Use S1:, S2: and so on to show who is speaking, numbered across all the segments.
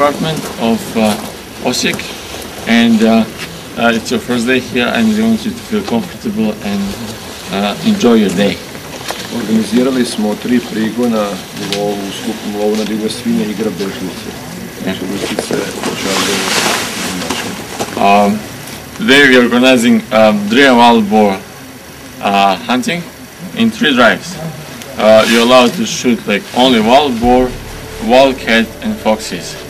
S1: apartment of uh, Osijek, and uh, uh, it's your first day here, and we want you to feel comfortable and uh, enjoy your day.
S2: Organizirali smo tri prigona u lovu, u skupnom lovu na divlje svinje i grabežnice. Znači lisice, čarde i mačke.
S1: Um, today we are organizing um, and wild boar uh, hunting in three drives. Uh, you're allowed to shoot like only wild boar, wild cat, and foxes.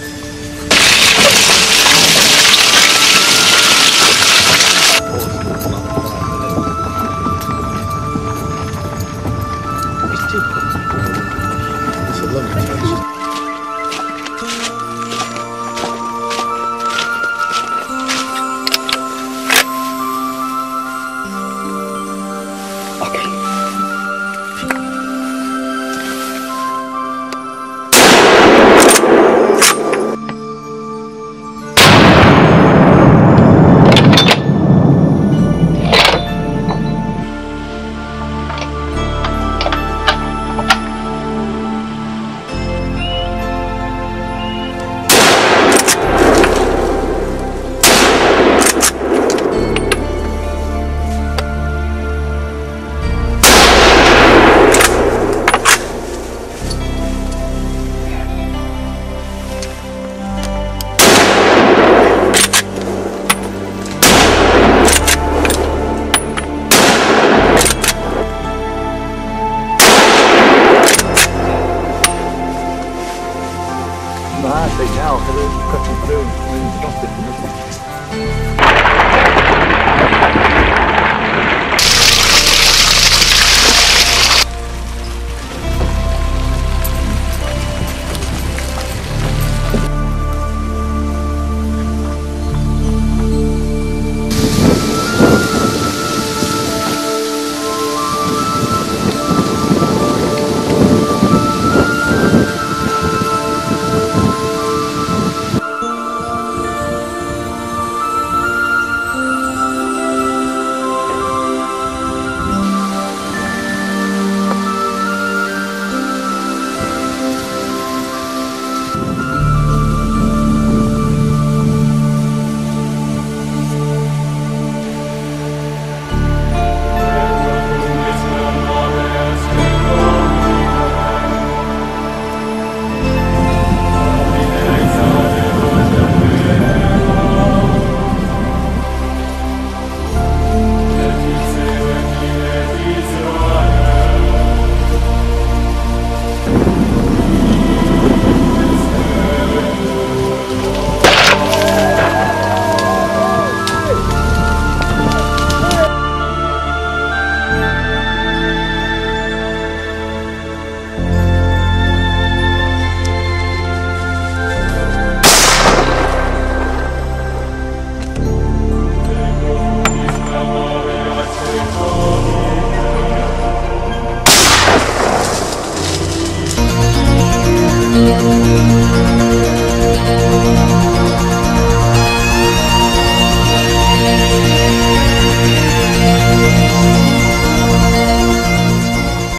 S3: From the high seat